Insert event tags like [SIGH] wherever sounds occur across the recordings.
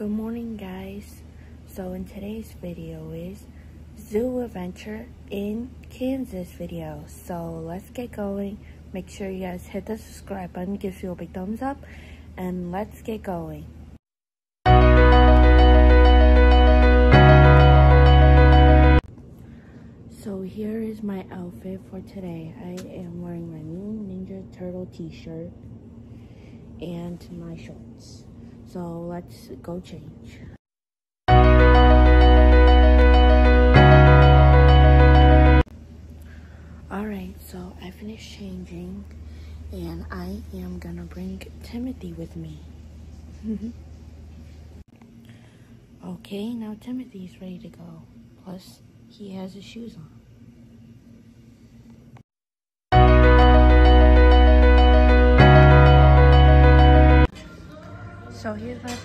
Good morning guys. So in today's video is zoo adventure in Kansas video. So let's get going. Make sure you guys hit the subscribe button, give you a big thumbs up, and let's get going. So here is my outfit for today. I am wearing my new Ninja Turtle t-shirt and my shorts. So let's go change. Alright, so I finished changing and I am gonna bring Timmothy with me. [LAUGHS] okay, now Timmothy's ready to go. Plus, he has his shoes on.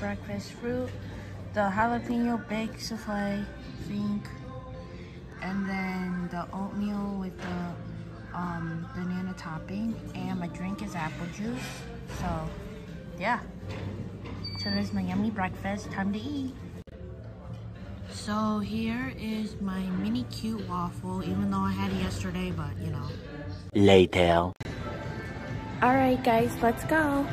Breakfast fruit, the jalapeno baked souffle, think, and then the oatmeal with the um, banana topping, and my drink is apple juice. So, yeah. So there's my yummy breakfast. Time to eat. So here is my mini cute waffle, even though I had it yesterday, but you know. Later. Alright guys, let's go.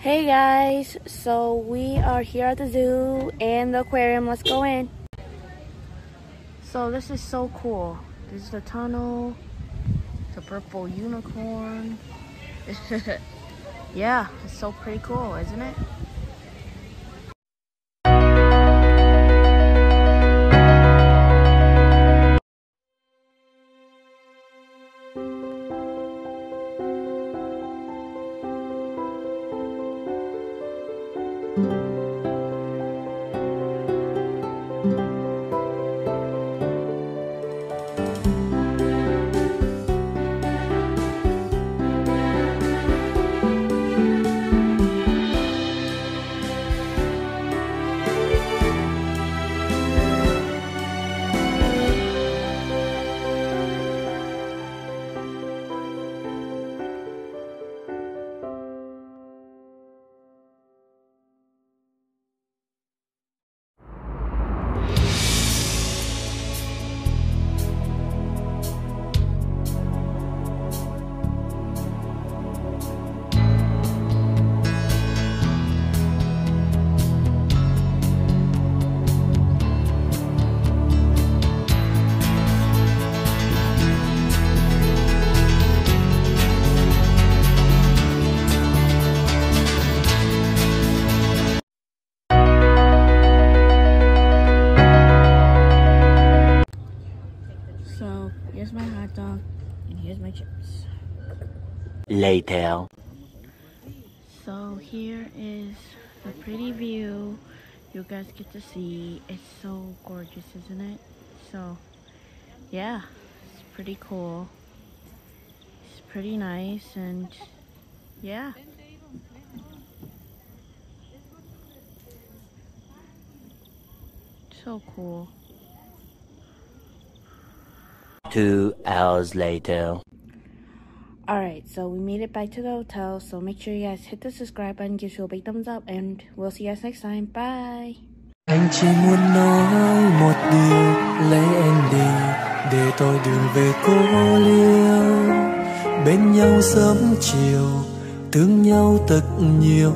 Hey guys, so we are here at the zoo and the aquarium. Let's go in. So this is so cool. This is the tunnel. The purple unicorn. [LAUGHS] yeah, it's so pretty cool, isn't it? So chips. Later. So here is the pretty view you guys get to see. It's so gorgeous, isn't it? So yeah, it's pretty cool. It's pretty nice and yeah. So cool. Two hours later. Alright, so we made it back to the hotel, so make sure you guys hit the subscribe button, give you a big thumbs up, and we'll see you guys next time. Bye! Anh chỉ muốn nói một điều Lấy em đi Để tôi đường về cô liêu Bên nhau sớm chiều Thương nhau thật nhiều